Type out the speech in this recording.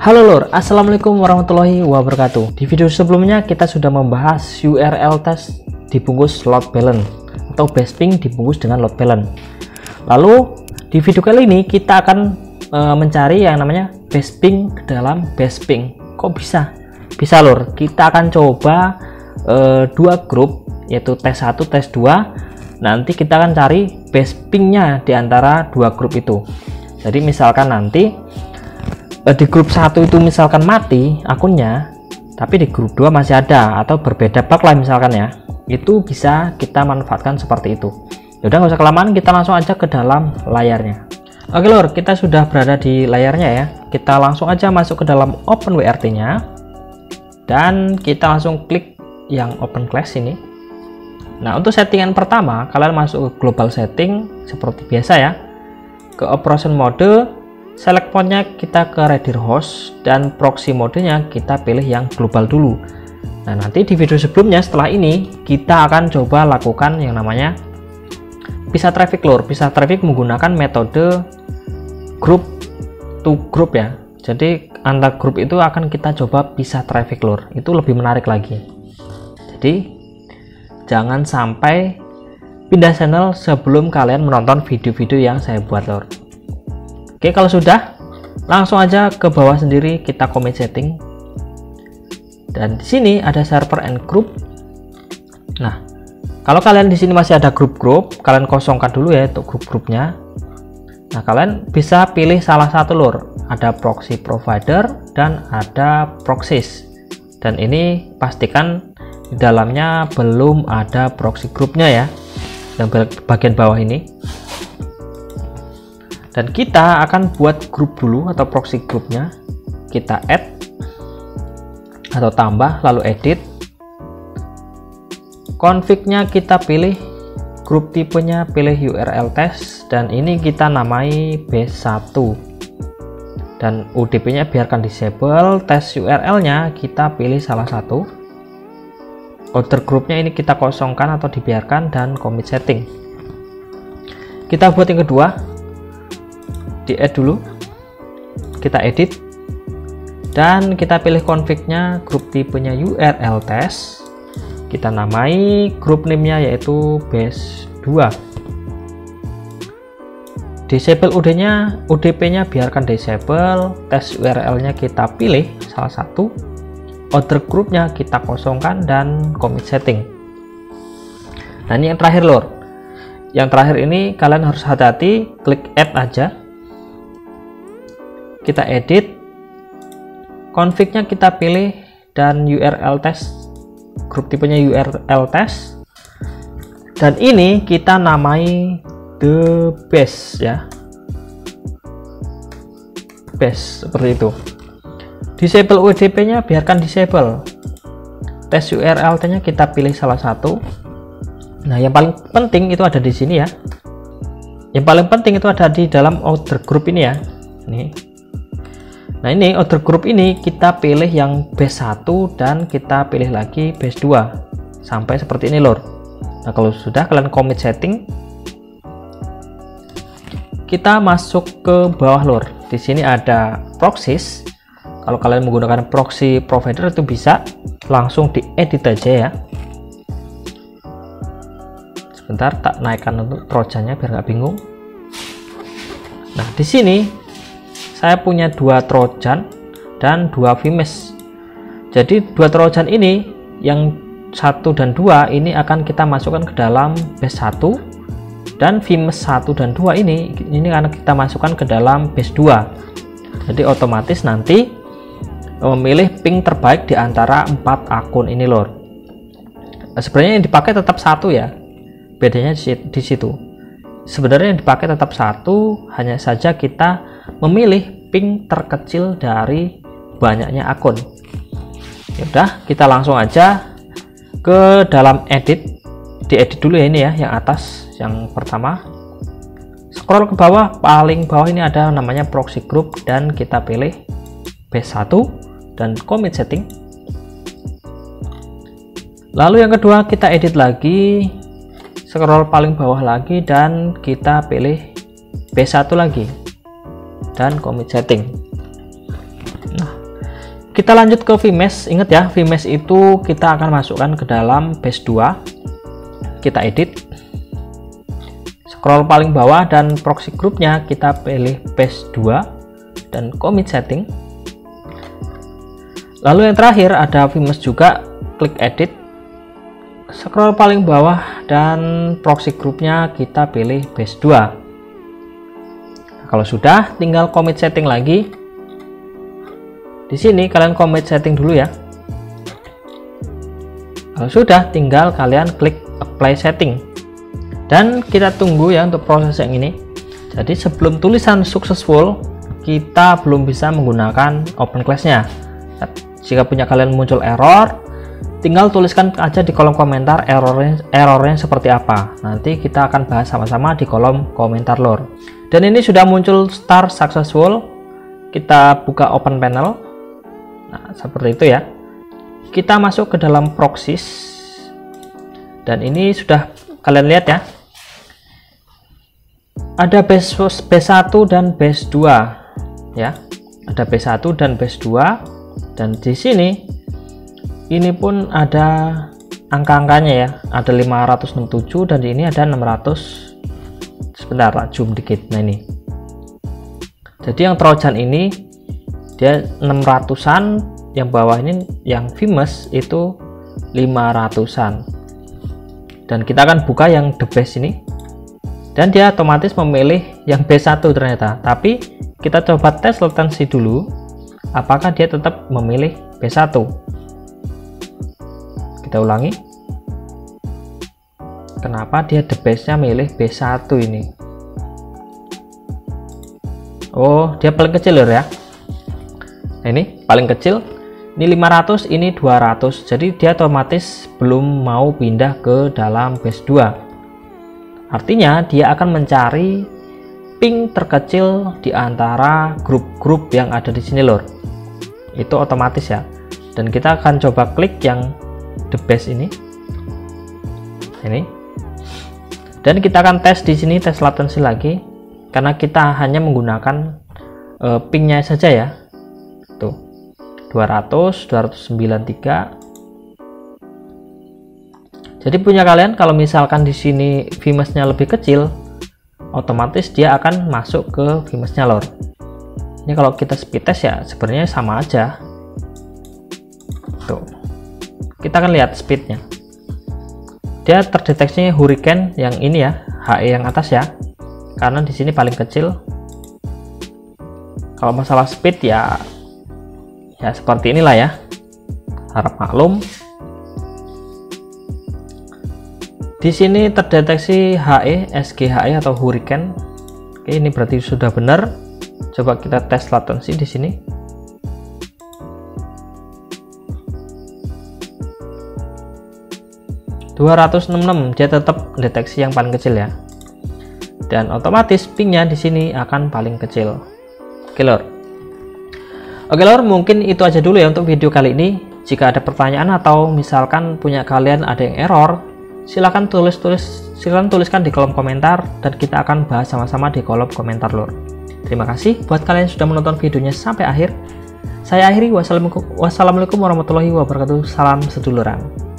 Halo lor, Assalamualaikum warahmatullahi wabarakatuh. Di video sebelumnya kita sudah membahas URL test dibungkus load balance Atau Besping dibungkus dengan load balance. Lalu di video kali ini kita akan e, mencari yang namanya Besping ke dalam Besping Kok bisa? Bisa lor, kita akan coba e, dua grup yaitu tes 1, tes 2 Nanti kita akan cari Bespingnya di antara dua grup itu. Jadi misalkan nanti di grup satu itu misalkan mati akunnya tapi di grup 2 masih ada atau berbeda bug lah misalkan ya itu bisa kita manfaatkan seperti itu. Yaudah nggak usah kelamaan kita langsung aja ke dalam layarnya. Oke lor kita sudah berada di layarnya ya. Kita langsung aja masuk ke dalam open WRT nya dan kita langsung klik yang open class ini. Nah untuk settingan pertama kalian masuk ke global setting seperti biasa ya. Ke operation mode select kita ke redir host dan proxy modenya kita pilih yang global dulu. Nah nanti di video sebelumnya setelah ini kita akan coba lakukan yang namanya bisa traffic lure bisa traffic menggunakan metode group to group ya. Jadi antar grup itu akan kita coba bisa traffic lure itu lebih menarik lagi. Jadi jangan sampai pindah channel sebelum kalian menonton video-video yang saya buat lor. Oke, kalau sudah, langsung aja ke bawah sendiri kita commit setting. Dan di sini ada server and group. Nah, kalau kalian di sini masih ada grup-grup, kalian kosongkan dulu ya untuk grup-grupnya. Nah, kalian bisa pilih salah satu lur. Ada proxy provider dan ada proxies. Dan ini pastikan di dalamnya belum ada proxy grupnya ya. Yang bagian bawah ini dan kita akan buat grup dulu atau proxy grupnya. Kita add atau tambah lalu edit. Confignya kita pilih grup tipenya pilih URL test dan ini kita namai base 1 dan UDP nya biarkan disable tes URL nya kita pilih salah satu. Order grupnya ini kita kosongkan atau dibiarkan dan commit setting. Kita buat yang kedua di add dulu. Kita edit. Dan kita pilih confignya grup tipenya URL test. Kita namai grup name-nya yaitu base 2 disable UD nya UDP nya biarkan disable. Tes URL nya kita pilih salah satu. Order grupnya kita kosongkan dan commit setting. Nah ini yang terakhir lor yang terakhir ini kalian harus hati-hati klik add aja kita edit confignya kita pilih dan URL test grup tipenya URL test. Dan ini kita namai the base ya. Base seperti itu. Disable UDP nya biarkan disable. Tes URL nya kita pilih salah satu. Nah yang paling penting itu ada di sini ya. Yang paling penting itu ada di dalam outer group ini ya. Ini Nah ini order group ini kita pilih yang base 1 dan kita pilih lagi base 2 sampai seperti ini lor. Nah kalau sudah kalian commit setting kita masuk ke bawah lor. Di sini ada proxies. Kalau kalian menggunakan proxy provider itu bisa langsung diedit aja ya. Sebentar tak naikkan untuk trojannya biar nggak bingung. Nah di sini saya punya dua trojan dan dua vimes. Jadi dua trojan ini yang satu dan dua ini akan kita masukkan ke dalam base 1 dan vimes 1 dan 2 ini ini akan kita masukkan ke dalam base 2 jadi otomatis nanti memilih ping terbaik di antara empat akun ini lor. Sebenarnya yang dipakai tetap satu ya. Bedanya di situ. Sebenarnya yang dipakai tetap satu hanya saja kita memilih ping terkecil dari banyaknya akun. Yaudah, kita langsung aja ke dalam edit. Diedit dulu ya ini ya yang atas yang pertama. Scroll ke bawah paling bawah ini ada namanya proxy group dan kita pilih base 1 dan commit setting. Lalu yang kedua kita edit lagi scroll paling bawah lagi dan kita pilih base 1 lagi dan commit setting. Nah kita lanjut ke vmesh. Ingat ya vmesh itu kita akan masukkan ke dalam base 2 kita edit. Scroll paling bawah dan proxy groupnya kita pilih base 2 dan commit setting. Lalu yang terakhir ada vmesh juga klik edit. Scroll paling bawah dan proxy groupnya kita pilih base 2 nah, kalau sudah tinggal commit setting lagi. Di sini kalian commit setting dulu ya. Kalau sudah tinggal kalian klik apply setting. Dan kita tunggu ya untuk proses yang ini. Jadi sebelum tulisan successful kita belum bisa menggunakan open class nya jika punya kalian muncul error tinggal tuliskan aja di kolom komentar errornya errornya seperti apa. Nanti kita akan bahas sama-sama di kolom komentar lor dan ini sudah muncul start successful kita buka open panel Nah, seperti itu ya. Kita masuk ke dalam proxies. Dan ini sudah kalian lihat ya. Ada base base 1 dan base 2 ya. Ada base 1 dan base 2 dan di sini ini pun ada angka-angkanya ya. Ada 567 dan ini ada 600 sebentar zoom dikit. Nah ini. Jadi yang trojan ini dia 600an yang bawah ini yang famous itu 500an dan kita akan buka yang the best ini. Dan dia otomatis memilih yang B1 ternyata. Tapi kita coba tes latency dulu apakah dia tetap memilih B1 kita ulangi. Kenapa dia the bestnya milih B1 ini Oh dia paling kecil ya. Nah ini paling kecil. Ini 500 ini 200 jadi dia otomatis belum mau pindah ke dalam base 2 artinya dia akan mencari ping terkecil di antara grup-grup yang ada di sini lor itu otomatis ya. Dan kita akan coba klik yang the best ini. Ini. Dan kita akan tes di sini tes latency lagi karena kita hanya menggunakan uh, pingnya saja ya. 200 293 jadi punya kalian kalau misalkan di sini Vimesnya lebih kecil otomatis dia akan masuk ke Vimesnya lor. Ini kalau kita speed test ya sebenarnya sama aja. Tuh. Kita akan lihat speednya. Dia terdeteksi hurricane yang ini ya HE yang atas ya karena di sini paling kecil kalau masalah speed ya ya seperti inilah ya. Harap maklum. Di sini terdeteksi HE SGHE atau hurricane. Oke ini berarti sudah benar. Coba kita tes latency di sini. ...266 dia tetap deteksi yang paling kecil ya dan otomatis pingnya di sini akan paling kecil killer Oke lor, mungkin itu aja dulu ya untuk video kali ini. Jika ada pertanyaan atau misalkan punya kalian ada yang error, silahkan tulis-tulis, silahkan tuliskan di kolom komentar dan kita akan bahas sama-sama di kolom komentar lor. Terima kasih buat kalian yang sudah menonton videonya sampai akhir. Saya akhiri wassalamualaikum warahmatullahi wabarakatuh. Salam seduluran.